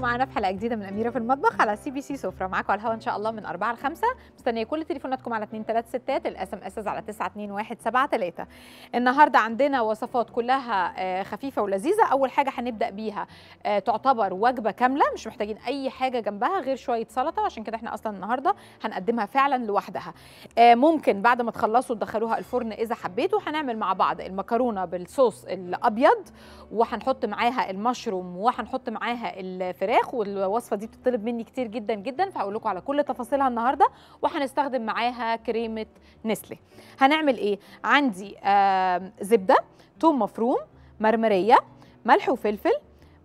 بيكم معانا في حلقة جديدة من أميرة في المطبخ على CBC سفره معاكم على الهوا إن شاء الله من 4 ل 5 مستنية كل تليفوناتكم على 2 3 6 ال SMS على 92173 النهارده عندنا وصفات كلها آه، خفيفة ولذيذة. أول حاجة هنبدأ بيها آه، تعتبر وجبة كاملة مش محتاجين أي حاجة جنبها غير شوية سلطة عشان كده إحنا أصلا النهارده هنقدمها فعلا لوحدها. آه، ممكن بعد ما تخلصوا تدخلوها الفرن إذا حبيتوا. هنعمل مع بعض المكرونة بالصوص الأبيض وهنحط معاها المشروم وهنحط معاها الفراخ والوصفة دي بتطلب مني كتير جدا جدا فهقول لكم على كل تفاصيلها النهارده وهنستخدم معاها كريمة نسله هنعمل إيه؟ عندي آم، زبدة توم مفروم مرمرية ملح وفلفل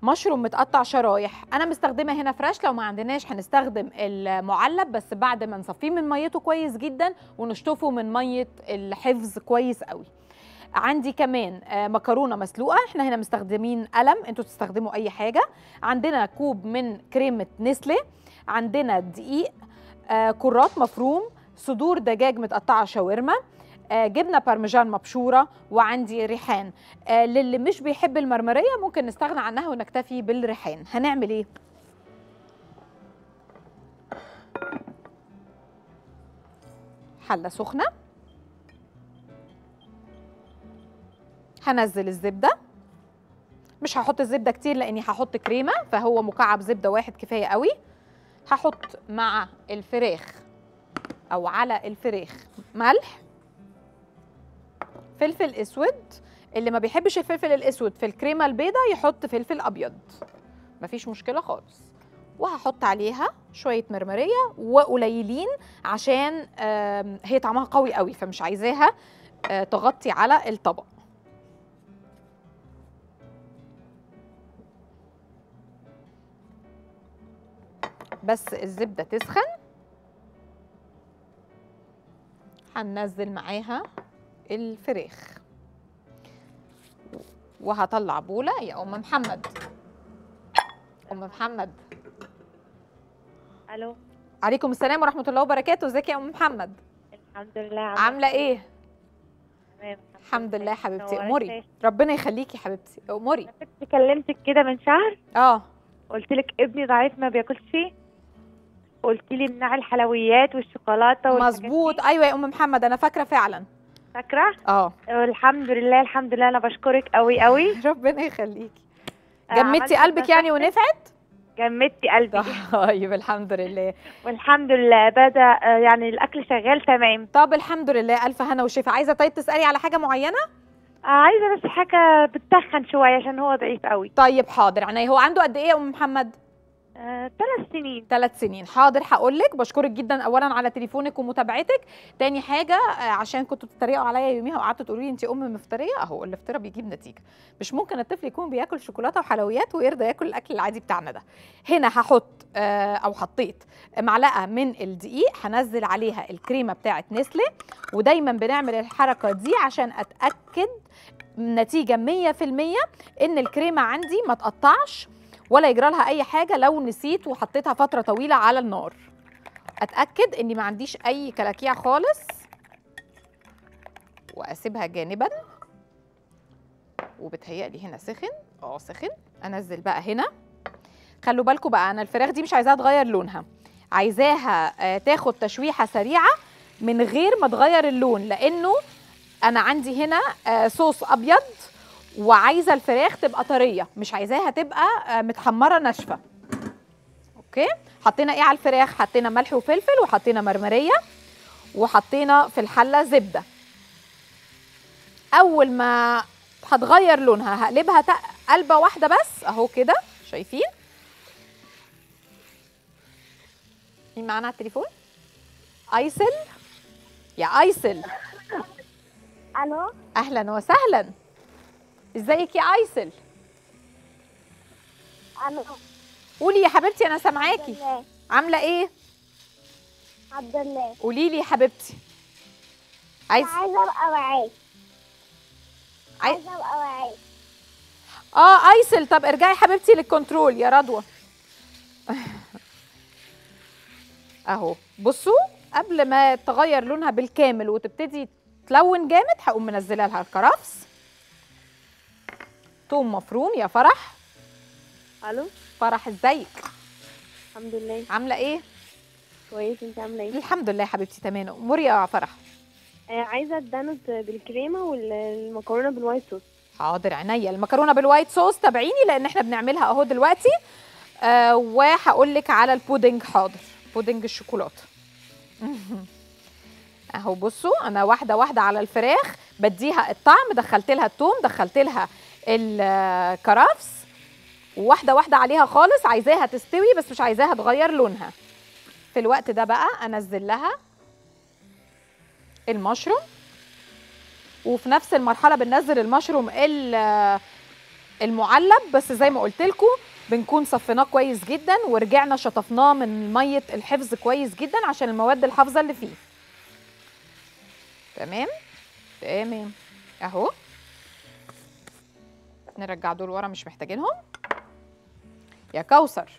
مشروم متقطع شرايح. أنا مستخدمة هنا فريش لو ما عندناش هنستخدم المعلب بس بعد ما نصفيه من ميته كويس جدا ونشطفه من مية الحفظ كويس قوي. عندي كمان آه، مكرونة مسلوقة. إحنا هنا مستخدمين قلم أنتوا تستخدموا أي حاجة. عندنا كوب من كريمة نسلة. عندنا دقيق آه، كرات مفروم صدور دجاج متقطعة شاورما آه، جبنة بارميجان مبشورة وعندي ريحان. للي مش بيحب المرمرية ممكن نستغنى عنها ونكتفي بالريحان. هنعمل إيه؟ حلة سخنة. هنزل الزبدة. مش هحط الزبدة كتير لأني هحط كريمة فهو مكعب زبدة واحد كفاية قوي. هحط مع الفراخ أو على الفراخ ملح فلفل أسود. اللي ما بيحبش الفلفل الأسود في الكريمة البيضاء يحط فلفل أبيض. مفيش مشكلة خالص. وهحط عليها شوية مرمرية وقليلين عشان هي طعمها قوي قوي فمش عايزاها آه، تغطي على الطبق. بس الزبدة تسخن. هننزل معاها الفراخ. وهطلع بولة يا أم محمد. أم محمد. ألو. عليكم السلام ورحمة الله وبركاته. إزيك يا أم محمد؟ الحمد لله عاملة إيه؟ تمام الحمد لله. حبيبتي. اموري ربنا يخليكي حبيبتي. اموري كنت كلمتك كده من شهر. آه. قلت لك ابني ضعيف ما بياكلش قلت لي امنعي الحلويات والشوكولاتة. مظبوط. أيوه يا أم محمد أنا فاكرة فعلا. فاكرة؟ آه. الحمد لله الحمد لله. أنا بشكرك قوي قوي ربنا يخليكي. آه، جمدتي قلبك يعني. ونفعت؟ جمدتي قلبي. طيب الحمد لله. والحمد لله. بدأ آه، يعني الأكل شغال تمام. طب الحمد لله. ألف هنا وشفا. عايزة طيب تسألي على حاجة معينة؟ آه، عايزة بس حاجة بتتخن شوية عشان هو ضعيف قوي طيب حاضر. يعني هو عنده قد إيه يا أم محمد؟ ثلاث سنين. ثلاث سنين. حاضر هقول لك بشكرك جدا اولا على تليفونك ومتابعتك. تاني حاجة آه، عشان كنتوا بتتريقوا عليا يوميها وقعدتوا تقولوا لي انت أم مفترية أهو الافتراء بيجيب نتيجة. مش ممكن الطفل يكون بياكل شوكولاتة وحلويات ويرضى ياكل الأكل العادي بتاعنا ده. هنا هحط آه، أو حطيت معلقة من الدقيق هنزل عليها الكريمة بتاعه نسلة ودايما بنعمل الحركة دي عشان أتأكد نتيجة 100% إن الكريمة عندي ما تقطعش. ولا يجرى لها أي حاجة لو نسيت وحطيتها فترة طويلة على النار. أتأكد إني ما عنديش أي كلاكيع خالص. وأسيبها جانبا. وبتهيألي هنا سخن. آه سخن. أنزل بقى هنا. خلوا بالكم بقى أنا الفراخ دي مش عايزاها تغير لونها. عايزاها آه، تاخد تشويحة سريعة من غير ما تغير اللون لأنه أنا عندي هنا آه، صوص أبيض. وعايزة الفراخ تبقى طرية مش عايزاها تبقى آه، متحمرة ناشفة. أوكي؟ حطينا إيه على الفراخ؟ حطينا ملح وفلفل وحطينا مرمرية وحطينا في الحلة زبدة. أول ما هتغير لونها هقلبها قلبة واحدة بس أهو كده شايفين؟ مين معانا على التليفون؟ أيسل؟ يا أيسل. ألو؟ أهلا وسهلا. ازيك يا ايسل؟ ألو. قولي يا حبيبتي أنا سامعاكي. عاملة إيه؟ عبد الله. قولي لي يا حبيبتي. عايز عايزة أبقى معاك عاي... عايزة أبقى واعية آه ايسل طب ارجعي حبيبتي للكنترول يا رضوى. أهو. بصوا قبل ما تغير لونها بالكامل وتبتدي تلون جامد هقوم منزله لها الكرفس. توم مفروم. يا فرح. ألو؟ فرح ازيك؟ الحمد لله. عاملة إيه؟ كويس انت عاملة إيه؟ الحمد لله يا حبيبتي تمام. اموري يا فرح؟ آه عايزة الدانوت بالكريمة والمكرونه بال white sauce. حاضر عينيا. المكرونة بال white sauce تابعيني لأن إحنا بنعملها أهو دلوقتي. آه وهقول لك على البودنج. حاضر. بودنج الشوكولاتة. أهو بصوا أنا واحدة واحدة على الفراخ. بديها الطعم دخلت لها الثوم دخلت لها الكرفس وواحده واحدة عليها خالص عايزاها تستوي بس مش عايزاها تغير لونها. في الوقت ده بقى أنزل لها المشروم. وفي نفس المرحلة بننزل المشروم ال- المعلب بس زي ما قلت لكم بنكون صفيناه كويس جدا ورجعنا شطفناه من مية الحفظ كويس جدا عشان المواد الحافظة اللي فيه. تمام؟ تمام. أهو. نرجع دول ورا مش محتاجينهم؟ يا كوثر.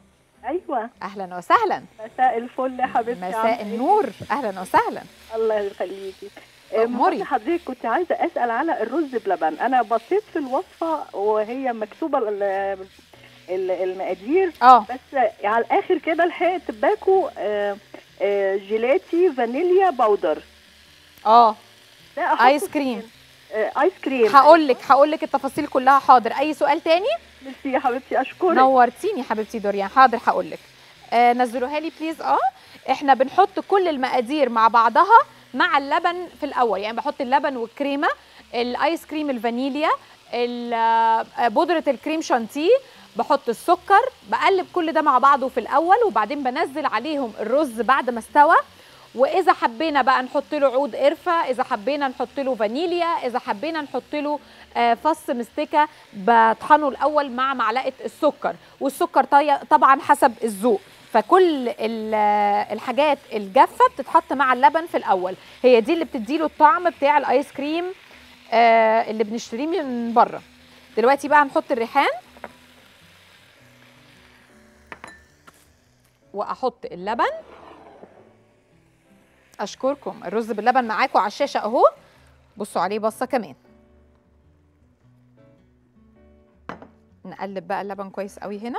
أيوه. أهلا وسهلا. مساء الفل يا حبيبتي. مساء إيه؟ النور. أهلا وسالا الله يخليكي. أموري. مرة حضرتك كنت عايزة أسأل على الرز بلبن. أنا بصيت في الوصفة وهي مكتوبة ال- ال- المقادير. آه. بس على الآخر كده لحقت باكو آه، آه، جيلاتي فانيليا powder. آه. آيس كريم. ايس كريم هقول لك هقول لك التفاصيل كلها. حاضر. أي سؤال تاني؟ ميرسي يا حبيبتي أشكرك. نورتيني حبيبتي دوريان. حاضر هقول لك آه نزلوها لي please آه إحنا بنحط كل المقادير مع بعضها مع اللبن في الأول. يعني بحط اللبن والكريمة الآيس كريم الفانيليا ال- آه، بودرة ال crème chantilly. بحط السكر بقلب كل ده مع بعضه في الأول وبعدين بنزل عليهم الرز بعد ما استوى. وإذا حبينا بقى نحط له عود قرفة إذا حبينا نحط له فانيليا إذا حبينا نحط له آه، فص مستكة بطحنه الأول مع معلقة السكر. والسكر طبعا حسب الذوق. فكل ال- الحاجات الجافة بتتحط مع اللبن في الأول. هي دي اللي بتديله الطعم بتاع الآيس كريم آه، اللي بنشتريه من بره. دلوقتي بقى هنحط الريحان. وأحط اللبن. أشكركم. الرز باللبن معاكم على الشاشة أهو. بصوا عليه بصة كمان. نقلب بقى اللبن كويس قوي هنا.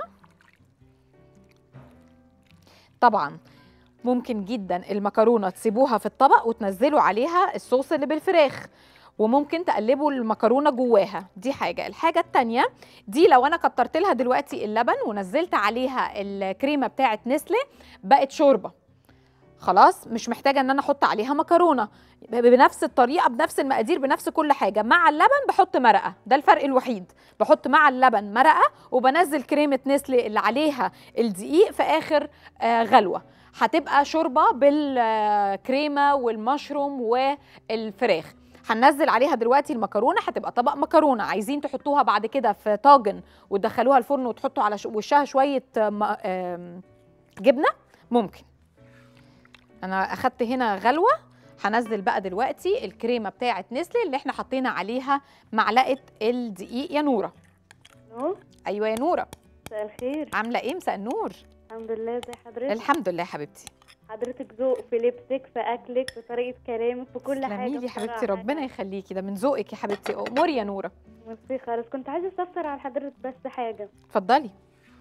طبعا ممكن جدا المكرونة تسيبوها في الطبق وتنزلوا عليها الصوص اللي بالفراخ وممكن تقلبوا المكرونة جواها. دي حاجة. الحاجة التانية دي لو أنا كترت لها دلوقتي اللبن ونزلت عليها الكريمة بتاعه نسلة بقت شوربة. خلاص مش محتاجة إن أنا أحط عليها مكرونة. بنفس الطريقة بنفس المقادير بنفس كل حاجة. مع اللبن بحط مرقة. ده الفرق الوحيد. بحط مع اللبن مرقة وبنزل كريمة نسله اللي عليها الدقيق في آخر آه، غلوة. هتبقى شوربة بالكريمة والمشروم والفراخ. هننزل عليها دلوقتي المكرونة. هتبقى طبق مكرونة. عايزين تحطوها بعد كده في طاجن وتدخلوها الفرن وتحطوا على وشها شوية جبنة؟ ممكن. أنا أخدت هنا غلوة. هنزل بقى دلوقتي الكريمة بتاعة نسله اللي إحنا حطينا عليها معلقة الدقيق. يا نورة. أيوه يا نورة. مساء الخير. عاملة إيه؟ مساء النور. الحمد لله. ازي حضرتك؟ الحمد لله يا حبيبتي. حضرتك ذوق في لبسك في أكلك في طريقة كلامك في كل حاجة تسلمي لي حبيبتي. بصراحة. ربنا يخليكي. ده من ذوقك يا حبيبتي. أموري يا نورة. ميرسي خالص كنت عايزة استفسر على حضرتك بس حاجة. اتفضلي.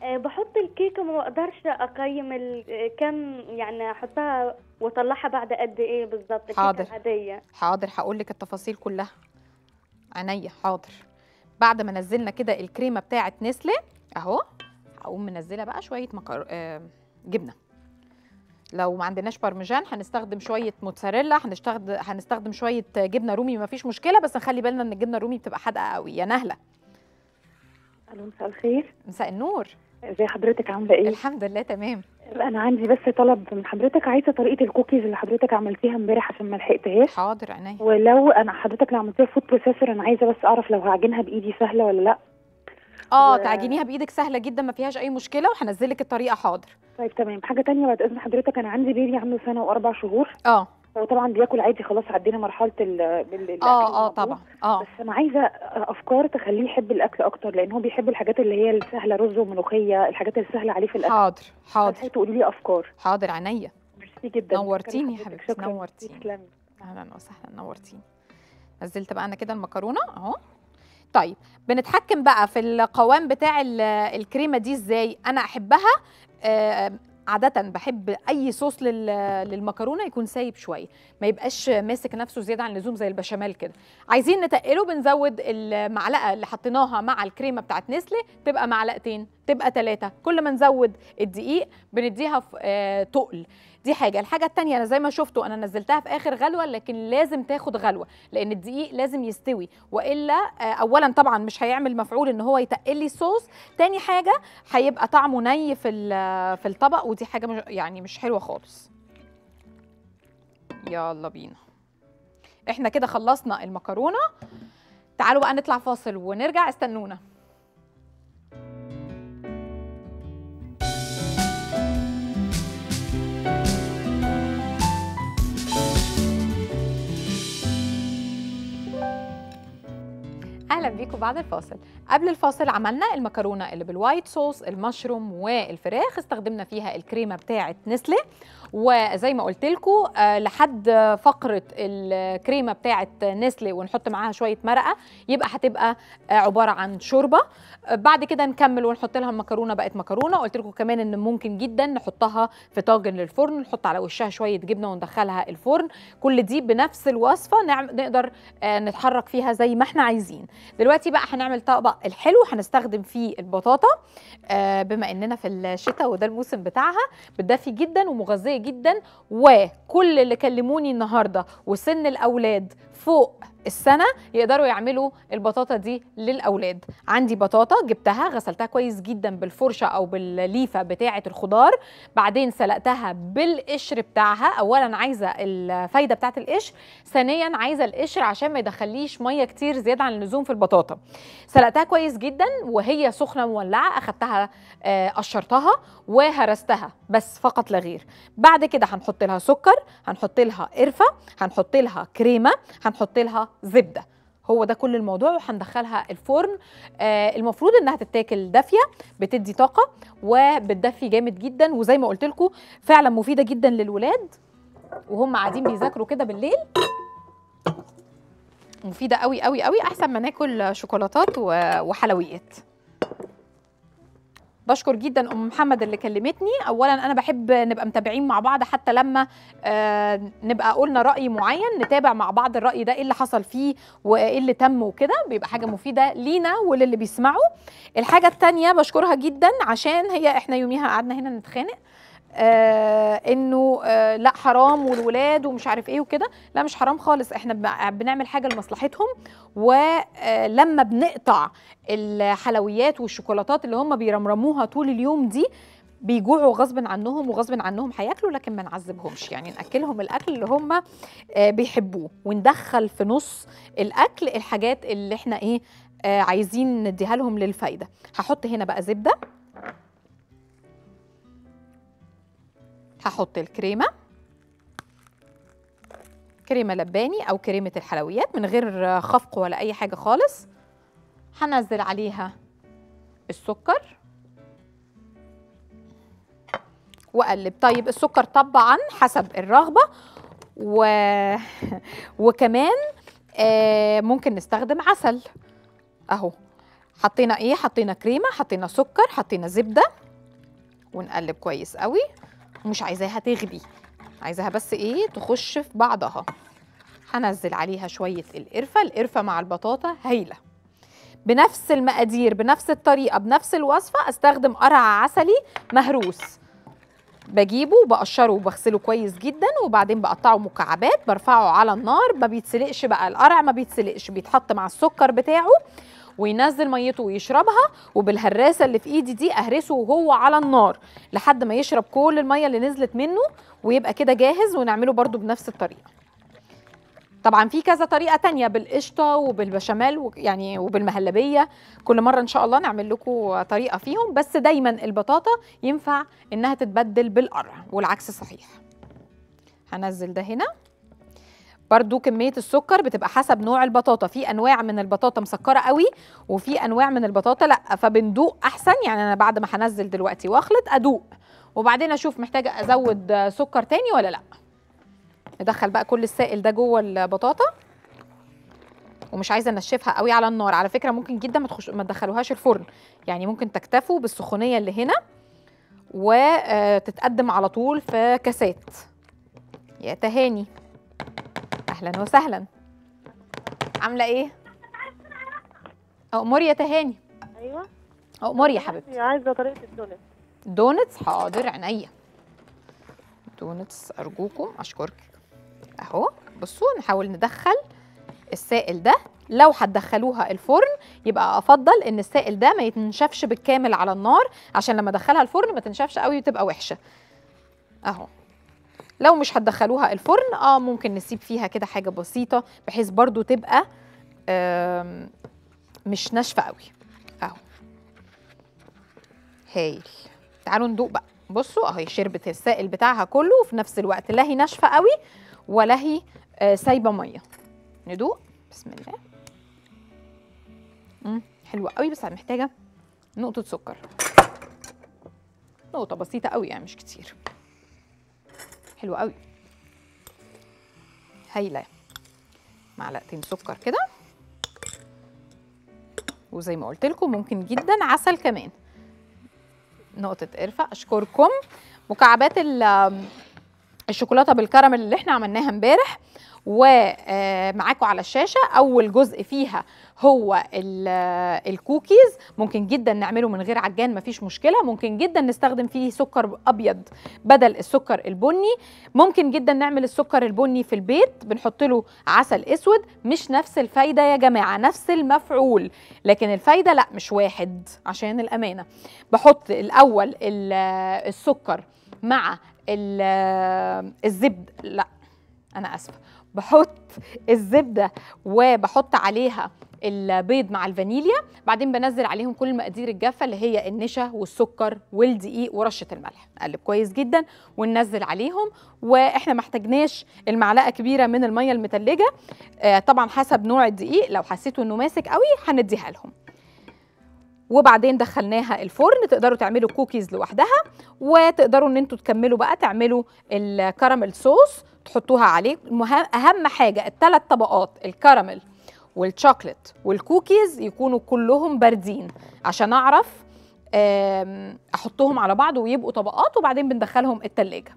بحط الكيكة ما بقدرش أقيم آه، كم يعني أحطها وأطلعها بعد قد إيه بالظبط حاضر. العاديه حاضر هقول لك التفاصيل كلها. عينيا حاضر. بعد ما نزلنا كده الكريمة بتاعه نسلة أهو. هقوم منزلة بقى شوية مكر... آه جبنة. لو ما عندناش بارميجان هنستخدم شوية موتزاريلا هنستخدم هنستخدم شوية جبنة رومي ما فيش مشكلة بس نخلي بالنا إن الجبنة الرومي بتبقى حادقة قوي. يا نهلة. ألو مساء الخير. مساء النور. ازي حضرتك عاملة إيه؟ الحمد لله تمام. أنا عندي بس طلب. من حضرتك عايزة طريقة الكوكيز اللي حضرتك عملتيها امبارح عشان ما لحقتهاش؟ حاضر عينيا. ولو أنا حضرتك لو عملتيها food processor أنا عايزة بس أعرف لو هعجنها بإيدي سهلة ولا لأ. آه و- تعجنيها بإيدك سهلة جدا ما فيهاش أي مشكلة وهنزل لك الطريقة حاضر. طيب تمام. حاجة تانية بعد إذن حضرتك أنا عندي بيبي عنده سنة وأربع شهور. آه. هو طبعا بياكل عادي خلاص عدينا مرحلة ال آه آه. طبعا آه. بس أنا عايزة أفكار تخليه يحب الأكل أكتر لأن هو بيحب الحاجات اللي هي السهلة رز وملوخية الحاجات السهلة عليه في الأكل. حاضر حاضر. تقولي لي أفكار. حاضر عينيا. ميرسي جدا. نورتيني يا حبيبتي،. نورتيني. أهلا وسهلا نورتيني. نزلت بقى أنا كده المكرونة أهو. طيب بنتحكم بقى في القوام بتاع ال- الكريمة دي إزاي؟ أنا أحبها آه، عادة بحب أي صوص لل- للمكرونة يكون سايب شوية ما يبقاش ماسك نفسه زيادة عن اللزوم زي البشاميل كده. عايزين نتقله بنزود المعلقة اللي حطيناها مع الكريمة بتاعت نسلي تبقى معلقتين. تبقى ثلاثة كل ما نزود الدقيق بنديها آه، تقل. دي حاجة. الحاجة التانية أنا زي ما شفتوا أنا نزلتها في آخر غلوة لكن لازم تاخد غلوة لأن الدقيق لازم يستوي. وإلا آه، أولا طبعا مش هيعمل مفعول إن هو يتقل لي الصوص. تاني حاجة هيبقى طعمه ني في في الطبق ودي حاجة مش يعني مش حلوة خالص. يلا بينا. إحنا كده خلصنا المكرونة. تعالوا بقى نطلع فاصل ونرجع. استنونا. أهلا بيكم بعد الفاصل. قبل الفاصل عملنا المكرونة اللي بالوايت صوص المشروم والفراخ. استخدمنا فيها الكريمة بتاعه نسلة. وزي ما قلت لكم لحد فقرة الكريمة بتاعه نسلة ونحط معاها شوية مرقة يبقى هتبقى آه، عبارة عن شوربة. آه، بعد كده نكمل ونحط لها المكرونة. بقت مكرونة. قلت لكم كمان إن ممكن جدا نحطها في طاجن للفرن. نحط على وشها شوية جبنة وندخلها الفرن. كل دي بنفس الوصفة. نعم نقدر آه، نتحرك فيها زي ما إحنا عايزين. دلوقتي بقى هنعمل طبق الحلو هنستخدم فيه البطاطا آه، بما إننا في الشتاء وده الموسم بتاعها بتدفي جدا ومغذية جدا وكل اللي كلموني النهارده وسن الأولاد فوق السنة يقدروا يعملوا البطاطا دي للأولاد. عندي بطاطا جبتها غسلتها كويس جدا بالفرشة أو بالليفة بتاعة الخضار. بعدين سلقتها بالقشر بتاعها. اولا عايزة الفايدة بتاعة القشر ثانيا عايزة القشر عشان ما يدخليش مية كتير زيادة عن اللزوم في البطاطا. سلقتها كويس جدا وهي سخنة مولعة أخدتها آه، قشرتها وهرستها. بس فقط لا غير. بعد كده هنحط لها سكر هنحط لها قرفة هنحط لها كريمة هنحط لها زبدة. هو ده كل الموضوع وهندخلها الفرن. آه المفروض إنها تتاكل دافية بتدي طاقة وبتدفي جامد جدا. وزي ما قلت لكم فعلا مفيدة جدا للولاد. وهم قاعدين بيذاكروا كده بالليل. مفيدة قوي قوي قوي أحسن ما ناكل شوكولاتات وحلويات. بشكر جدا أم محمد اللي كلمتني. اولا أنا بحب نبقى متابعين مع بعض حتى لما آه نبقى قلنا رأي معين نتابع مع بعض الرأي ده إيه اللي حصل فيه وإيه اللي تم وكده. بيبقى حاجة مفيدة لينا وللي بيسمعوا. الحاجة التانية بشكرها جدا عشان هي إحنا يوميها قعدنا هنا نتخانق. آه إنه آه لأ حرام والولاد ومش عارف إيه وكده. لأ مش حرام خالص. إحنا بنعمل حاجة لمصلحتهم. ولما بنقطع الحلويات والشوكولاتات اللي هم بيرمرموها طول اليوم دي بيجوعوا غصب عنهم وغصب عنهم هياكلوا لكن ما نعذبهمش. يعني نأكلهم الأكل اللي هم آه، بيحبوه. وندخل في نص الأكل الحاجات اللي إحنا إيه آه، عايزين نديها لهم للفايدة. هحط هنا بقى زبدة. هحط الكريمة. كريمة لباني أو كريمة الحلويات من غير خفق ولا أي حاجة خالص. هنزل عليها السكر. وأقلب. طيب السكر طبعا حسب الرغبة. و... وكمان آه ممكن نستخدم عسل. أهو. حطينا إيه؟ حطينا كريمة حطينا سكر حطينا زبدة. ونقلب كويس قوي. ومش عايزاها تغلي. عايزاها بس إيه؟ تخش في بعضها. هنزل عليها شوية القرفة القرفة مع البطاطا هايلة. بنفس المقادير بنفس الطريقة بنفس الوصفة أستخدم قرع عسلي مهروس. بجيبه وبقشره وبغسله كويس جدا وبعدين بقطعه مكعبات برفعه على النار. ما بيتسلقش بقى القرع ما بيتسلقش بيتحط مع السكر بتاعه. وينزل ميته ويشربها وبالهراسة اللي في إيدي دي أهرسه وهو على النار لحد ما يشرب كل المية اللي نزلت منه ويبقى كده جاهز ونعمله برده بنفس الطريقة. طبعا في كذا طريقة تانية بالقشطة وبالبشاميل يعني وبالمهلبية. كل مرة إن شاء الله نعمل لكم طريقة فيهم بس دايما البطاطا ينفع إنها تتبدل بالقرع والعكس صحيح. هنزل ده هنا. برضو كمية السكر بتبقى حسب نوع البطاطا. في أنواع من البطاطا مسكرة قوي وفي أنواع من البطاطا لأ فبندوق أحسن. يعني أنا بعد ما هنزل دلوقتي وأخلط أدوق. وبعدين أشوف محتاجة أزود آه، سكر تاني ولا لأ. ندخل بقى كل السائل ده جوه البطاطا. ومش عايزة أنشفها قوي على النار. على فكرة ممكن جدا ما تخش ما تدخلوهاش الفرن. يعني ممكن تكتفوا بالسخونية اللي هنا وتتقدم على طول في كاسات. يا تهاني. أهلا وسهلا. عاملة إيه؟ اموري يا تهاني. أيوه. اموري يا حبيبتي. عايزة طريقة ال donut donuts؟ حاضر عينيا. donuts أرجوكم أشكرك. أهو بصوا نحاول ندخل السائل ده. لو هتدخلوها الفرن يبقى أفضل إن السائل ده ما يتنشفش بالكامل على النار عشان لما أدخلها الفرن ما تنشفش قوي وتبقى وحشة. أهو. لو مش هتدخلوها الفرن آه ممكن نسيب فيها كده حاجة بسيطة بحيث برضو تبقى مش ناشفة قوي. أهو. هايل. تعالوا ندوق بقى. بصوا أهي شربت السائل بتاعها كله وفي نفس الوقت. لا هي ناشفة قوي ولا هي آه، سايبة مية. ندوق. بسم الله. امم حلوة قوي بس محتاجة نقطة سكر. نقطة بسيطة قوي يعني مش كتير. حلوة قوي. هايلة. معلقتين سكر كده. وزي ما قلت لكم ممكن جدا عسل كمان. نقطة قرفة أشكركم. مكعبات ال- الشوكولاتة بالكراميل اللي إحنا عملناها امبارح. ومعاكم على الشاشة. أول جزء فيها هو ال- الكوكيز. ممكن جدا نعمله من غير عجان مفيش مشكلة. ممكن جدا نستخدم فيه سكر أبيض بدل السكر البني. ممكن جدا نعمل السكر البني في البيت. بنحط له عسل أسود. مش نفس الفايدة يا جماعة نفس المفعول لكن الفايدة لأ مش واحد عشان الأمانة. بحط الأول ال- السكر مع ال- الزبد. لأ أنا آسفة. بحط الزبدة وبحط عليها البيض مع الفانيليا بعدين بنزل عليهم كل المقادير الجافة اللي هي النشا والسكر والدقيق ورشة الملح. نقلب كويس جدا وننزل عليهم وإحنا ما احتاجناش المعلقة كبيرة من المية المتلجة. آه طبعا حسب نوع الدقيق لو حسيتوا إنه ماسك قوي هنديها لهم. وبعدين دخلناها الفرن تقدروا تعملوا كوكيز لوحدها وتقدروا إن أنتوا تكملوا بقى تعملوا ال caramel sauce تحطوها عليه. أهم حاجة الثلاث طبقات الكراميل وال chocolate وال cookies يكونوا كلهم باردين. عشان أعرف أحطهم على بعض ويبقوا طبقات وبعدين بندخلهم التلاجة.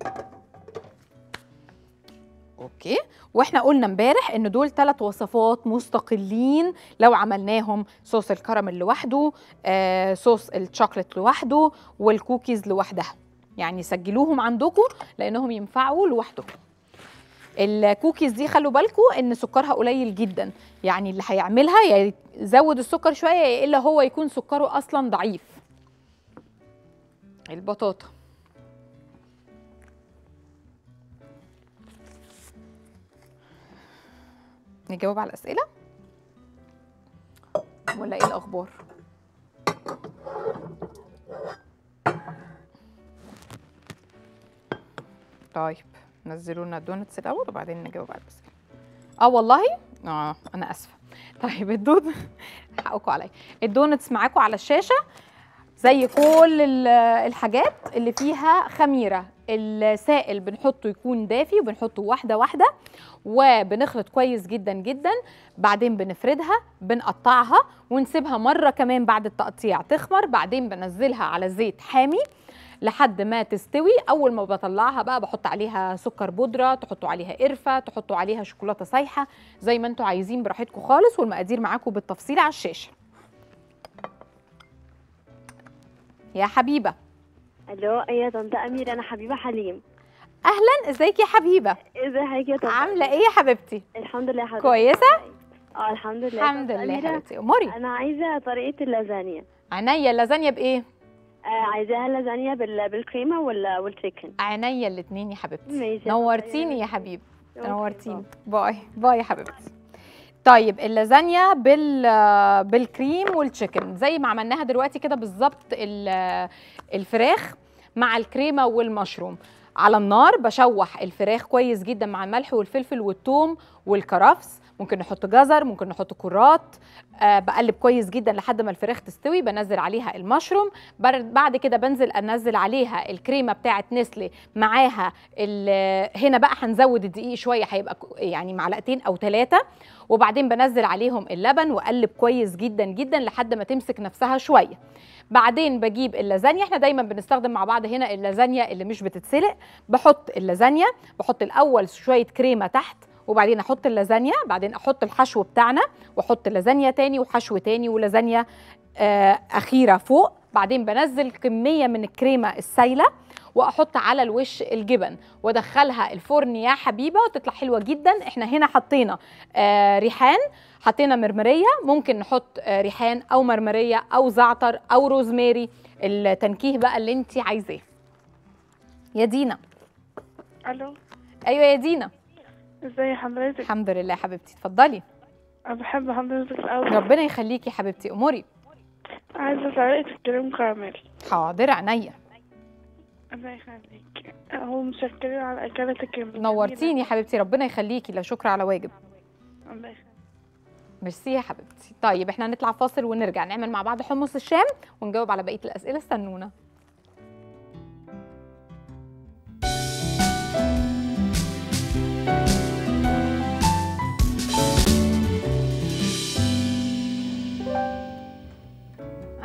okay. وإحنا قلنا امبارح إن دول ثلاث وصفات مستقلين لو عملناهم صوص الكراميل لوحده صوص الشوكليت لوحده والكوكيز لوحدها. يعني سجلوهم عندكم لأنهم ينفعوا لوحدهم الكوكيز دي خلوا بالكم إن سكرها قليل جدا. يعني اللي هيعملها يا يزود السكر شوية يا إلا هو يكون سكره أصلا ضعيف. البطاطا. نجاوب على الأسئلة؟ ولا إيه الأخبار؟ طيب. نزلوا لنا ال donuts الأول وبعدين نجاوب على الاسئله آه والله؟ آه أنا آسفة. طيب الدود حقكم عليا. ال donuts معاكم على الشاشة زي كل ال- الحاجات اللي فيها خميرة. السائل بنحطه يكون دافي وبنحطه واحدة واحدة وبنخلط كويس جدا جدا. بعدين بنفردها بنقطعها ونسيبها مرة كمان بعد التقطيع تخمر. بعدين بنزلها على زيت حامي. لحد ما تستوي. أول ما بطلعها بقى بحط عليها سكر بودرة تحطوا عليها قرفة تحطوا عليها شوكولاتة سايحه زي ما أنتوا عايزين براحتكم خالص والمقادير معاكم بالتفصيل على الشاشة. يا حبيبة. ألو يا طنط اميره أنا حبيبة حليم. أهلا إزيك يا حبيبة؟ إزيك يا طنط عاملة إيه يا حبيبتي؟ الحمد لله حضرتك كويسة؟ آه الحمد لله. الحمد لله يا حبيبتي. أموري؟ أنا عايزة طريقة اللازانيا. عينيا اللازانيا بإيه؟ عايزاها لازانيا بال... بالكريمه ولا وال chicken عينيا الاثنين يا حبيبتي. نورتيني يا حبيبي نورتيني. باي. باي يا حبيبتي. طيب اللازانيا بال بال cream وال chicken. زي ما عملناها دلوقتي كده بالظبط ال- الفراخ مع الكريمة والمشروم. على النار بشوح الفراخ كويس جدا مع الملح والفلفل والثوم والكرفس. ممكن نحط جزر ممكن نحط كرات. آه بقلب كويس جدا لحد ما الفراخ تستوي. بنزل عليها المشروم. بعد كده بنزل أنزل عليها الكريمة بتاعه نسلي. معاها هنا بقى هنزود الدقيق شوية هيبقى يعني معلقتين أو ثلاثة وبعدين بنزل عليهم اللبن وأقلب كويس جدا جدا لحد ما تمسك نفسها شوية. بعدين بجيب اللازانيا. إحنا دايما بنستخدم مع بعض هنا اللازانيا اللي مش بتتسلق. بحط اللازانيا بحط الأول شوية كريمة تحت وبعدين أحط اللازانيا بعدين أحط الحشو بتاعنا وأحط لازانيا تاني وحشو تاني ولازانيا آه أخيرة فوق. بعدين بنزل كمية من الكريمة السايلة. وأحط على الوش الجبن وأدخلها الفرن يا حبيبة وتطلع حلوة جدا. إحنا هنا حطينا آه ريحان حطينا مرمرية. ممكن نحط آه ريحان أو مرمرية أو زعتر أو روزماري التنكيه بقى اللي انت عايزاه. يا دينا. ألو. أيوه يا دينا. ازي حضرتك؟ الحمد لله حبيبتي. اتفضلي. أنا بحب حضرتك الأول ربنا يخليكي حبيبتي. أموري. عايزة طريقه الكريم كراميل. حاضر عينيا. الله يخليك. هو مشكرين على الجميلة. نورتيني يا حبيبتي ربنا يخليكي. لا شكر على واجب. الله يخليك. ميرسي يا حبيبتي. طيب إحنا هنطلع فاصل ونرجع. نعمل مع بعض حمص الشام ونجاوب على بقية الأسئلة. استنونا.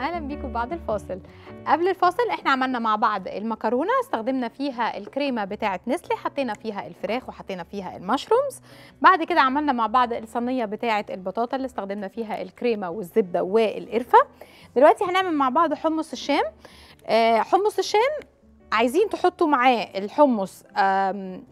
أهلا بيكم بعد الفاصل. قبل الفاصل إحنا عملنا مع بعض المكرونة استخدمنا فيها الكريمة بتاعه نسلي حطينا فيها الفراخ وحطينا فيها المشرومز. بعد كده عملنا مع بعض الصينية بتاعه البطاطا اللي استخدمنا فيها الكريمة والزبدة والقرفة. دلوقتي هنعمل مع بعض حمص الشام. آه، حمص الشام عايزين تحطوا معاه الحمص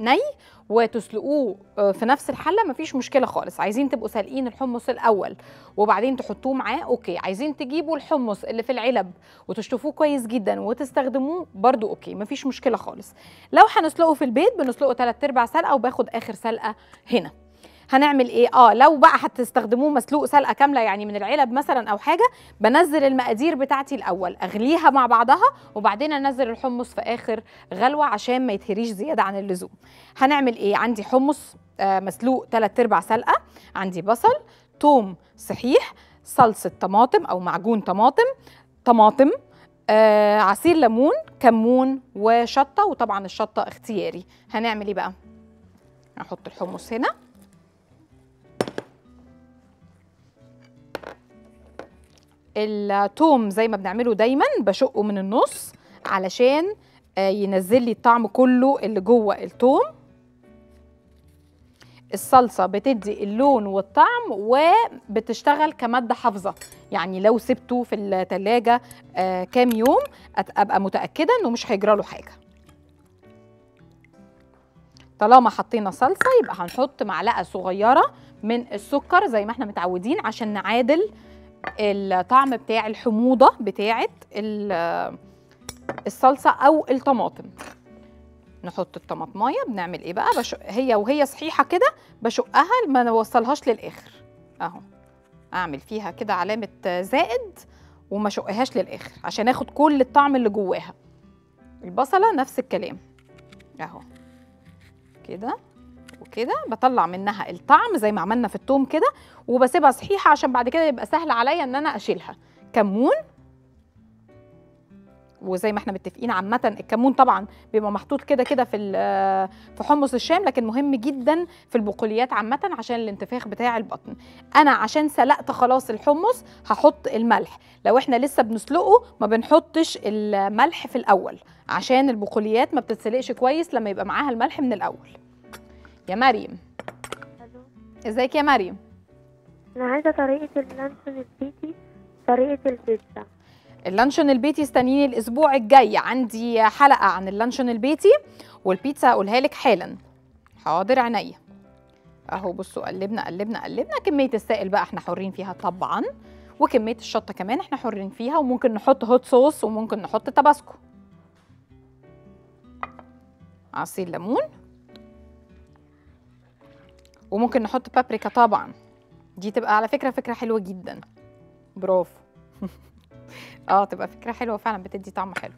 ني وتسلقوه آه، في نفس الحلة مفيش مشكلة خالص. عايزين تبقوا سالقين الحمص الأول وبعدين تحطوه معاه أوكي. عايزين تجيبوا الحمص اللي في العلب وتشطفوه كويس جدا وتستخدموه برضو أوكي مفيش مشكلة خالص. لو هنسلقه في البيت بنسلقه 3 أرباع سلقة وباخد آخر سلقة هنا. هنعمل إيه؟ آه لو بقى هتستخدموه مسلوق سلقة كاملة يعني من العلب مثلا أو حاجة بنزل المقادير بتاعتي الأول أغليها مع بعضها وبعدين أنزل الحمص في آخر غلوة عشان ما يتهريش زيادة عن اللزوم. هنعمل إيه؟ عندي حمص آه مسلوق 3 أرباع سلقة عندي بصل توم صحيح صلصة طماطم أو معجون طماطم طماطم آه عصير ليمون كمون وشطة وطبعا الشطة اختياري. هنعمل إيه بقى؟ هحط الحمص هنا. التوم زي ما بنعمله دايما بشقه من النص علشان آه، ينزل لي الطعم كله اللي جوه التوم. الصلصة بتدي اللون والطعم وبتشتغل كمادة حافظة. يعني لو سبته في التلاجة آه كام يوم أبقى متأكدة إنه مش هيجرى له حاجة. طالما حطينا صلصة يبقى هنحط معلقة صغيرة من السكر زي ما إحنا متعودين عشان نعادل الطعم بتاع الحموضة بتاعه ال- الصلصة أو الطماطم. نحط الطماطماية بنعمل إيه بقى؟ بشق هي وهي صحيحة كده بشقها ما نوصلهاش للآخر. أهو. أعمل فيها كده علامة زائد وما شقهاش للآخر عشان آخد كل الطعم اللي جواها. البصلة نفس الكلام. أهو. كده. وكده بطلع منها الطعم زي ما عملنا في التوم كده وبسيبها صحيحة عشان بعد كده يبقى سهل عليا إن أنا أشيلها. كمون وزي ما إحنا متفقين عامة الكمون طبعا بيبقى محطوط كده كده في في حمص الشام لكن مهم جدا في البقوليات عامة عشان الانتفاخ بتاع البطن. أنا عشان سلقت خلاص الحمص هحط الملح. لو إحنا لسه بنسلقه ما بنحطش الملح في الأول عشان البقوليات ما بتتسلقش كويس لما يبقى معاها الملح من الأول. يا مريم. إزيك يا مريم؟ أنا عايزة طريقة اللانشون البيتي طريقة البيتزا. اللانشون البيتي استنيني الأسبوع الجاي. عندي حلقة عن اللانشون البيتي والبيتزا هقولها لك حالا. حاضر عينيا. أهو بصوا قلبنا قلبنا قلبنا. كمية السائل بقى إحنا حرين فيها طبعا وكمية الشطة كمان إحنا حرين فيها وممكن نحط هوت صوص وممكن نحط تباسكو عصير ليمون. وممكن نحط بابريكا طبعا. دي تبقى على فكرة فكرة حلوة جدا. برافو. آه تبقى فكرة حلوة فعلا بتدي طعم حلو.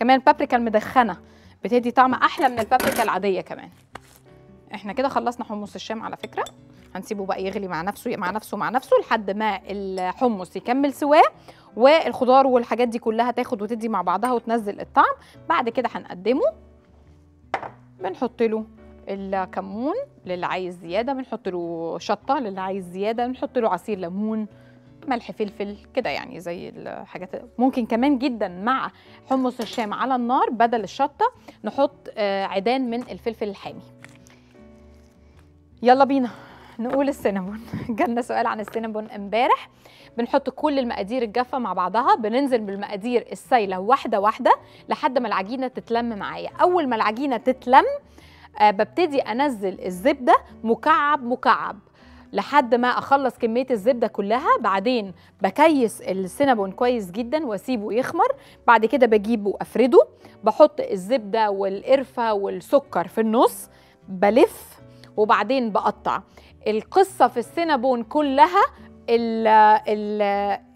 كمان البابريكا المدخنة بتدي طعم أحلى من البابريكا العادية كمان. إحنا كده خلصنا حمص الشام على فكرة. هنسيبه بقى يغلي مع نفسه مع نفسه مع نفسه لحد ما الحمص يكمل سواه والخضار والحاجات دي كلها تاخد وتدي مع بعضها وتنزل الطعم. بعد كده هنقدمه. بنحط له الكمون للي عايز زيادة بنحط له شطة للي عايز زيادة بنحط له عصير ليمون ملح فلفل كده يعني زي الحاجات. ممكن كمان جدا مع حمص الشام على النار بدل الشطة نحط آه، عيدان من الفلفل الحامي. يلا بينا نقول السينابون. جالنا سؤال عن السينابون امبارح. بنحط كل المقادير الجافة مع بعضها بننزل بالمقادير السايلة واحدة واحدة لحد ما العجينة تتلم معايا. أول ما العجينة تتلم ببتدي أنزل الزبدة مكعب مكعب لحد ما أخلص كمية الزبدة كلها. بعدين بكيس السينابون كويس جدا وأسيبه يخمر. بعد كده بجيبه افرده بحط الزبدة والقرفة والسكر في النص. بلف وبعدين بقطع. القصة في السينابون كلها ال ال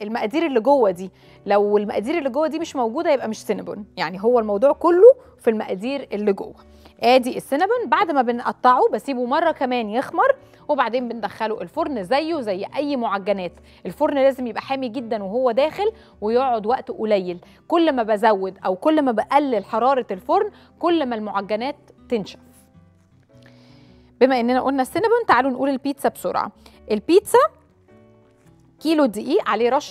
المقادير اللي جوه دي. لو المقادير اللي جوه دي مش موجودة يبقى مش سينابون. يعني هو الموضوع كله في المقادير اللي جوه. آدي السينابون. بعد ما بنقطعه بسيبه مرة كمان يخمر وبعدين بندخله الفرن زيه زي أي معجنات. الفرن لازم يبقى حامي جدا وهو داخل ويقعد وقت قليل. كل ما بزود أو كل ما بقلل حرارة الفرن كل ما المعجنات تنشف. بما إننا قلنا السينابون تعالوا نقول البيتزا بسرعة. البيتزا كيلو دقيق عليه رشه